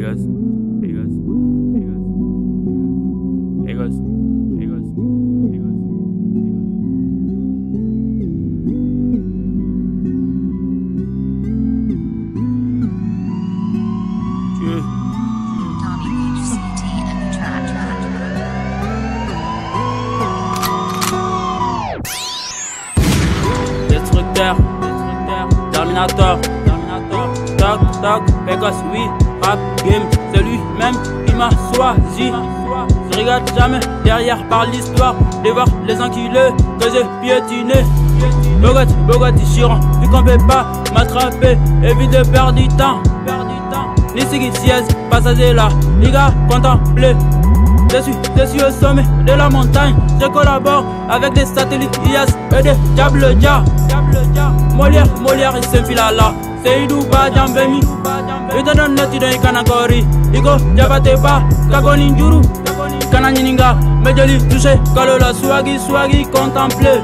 There goes. Terminator. Oui, rap game, c'est lui-même qui m'a choisi. Je regarde jamais derrière par l'histoire de voir les enculés que j'ai piétinés. Bogoti, Bogoti, Chiron, qu'on peut pas m'attraper, évite de perdre du temps. Ni Sigi, Siez, passager là, les gars. Je suis, au sommet de la montagne. Je collabore avec des satellites IAS et des diables dia. Molière, Molière, il s'enfile là. Seydou Bajambemi. Il te donne le titre Kanakori. Igo, Diabateba, Kagoni Njuru. Kananininga, Medjoli, touché, Kalola, contemplé.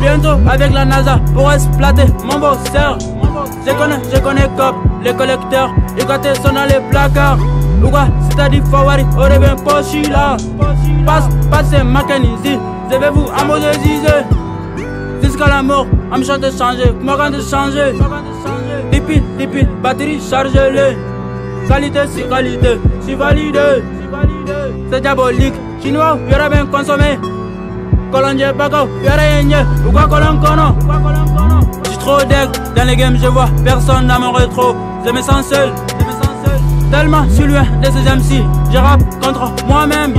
Bientôt avec la NASA pour exploiter mon beau sœur. Je connais, je connais Cop, les collecteurs, sont dans les placards. Pourquoi c'est-à-dire Fawari, Oreben Pochila. Passe, passe, Makanizi, je vais vous amosiser. Jusqu'à la mort, à me de de changer. Dipin, dipin, batterie chargez-les. Qualité, c'est qualité, c'est validé. C'est diabolique, chinois, il y aura bien consommé. Colonje Bako, Yara Yenye, ou quoi Colon Kono. J'suis trop deck, dans les games je vois personne dans mon rétro. Je me sens seul, tellement je suis loin de ces MC. Je rappe contre moi-même.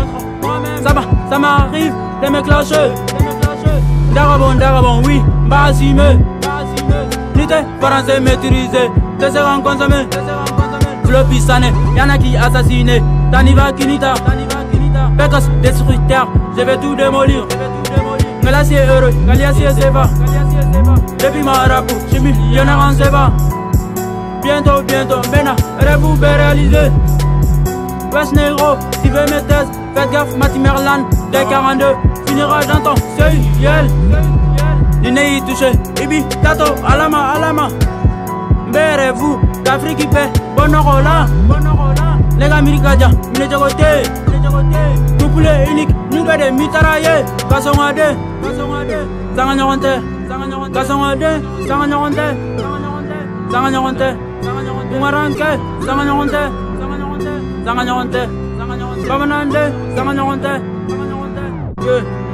Ça m'a, ça m'arrive de me clasher. Darabon, darabon, oui, basime. Nité, français maîtrisé, te seront consommés. Floppy sané, y'en qui assassiné. Taniva Kinita, Pekos destructeur, je vais tout démolir. Galassi est heureux, Galiassi est séva. Depuis ma rapu, je suis millionnaire en. Bientôt, bientôt, Bena, rêve vous réaliser. West Negro, si veux mes thèses, faites gaffe, Mati Merlan, D42, finira dans ton seuil, Dinei touché, Ibi, Tato, Alama, Alama. Mbere vous, d'Afrique paix, Bonorola, Bonorola. Les gars, Mirikaja, Minejagote, Minejagote. Couple unique, Nugade, Mitaraye, Kasongade, Kasongade, Zanganyorante, ke Kasongade, Zanganyorante, Zanganyorante, Zanganyorante, Umaranke, Zanganyorante, Zanganyorante, Zanganyorante, Babanande, Zanganyorante, Zanganyorante. Yeah.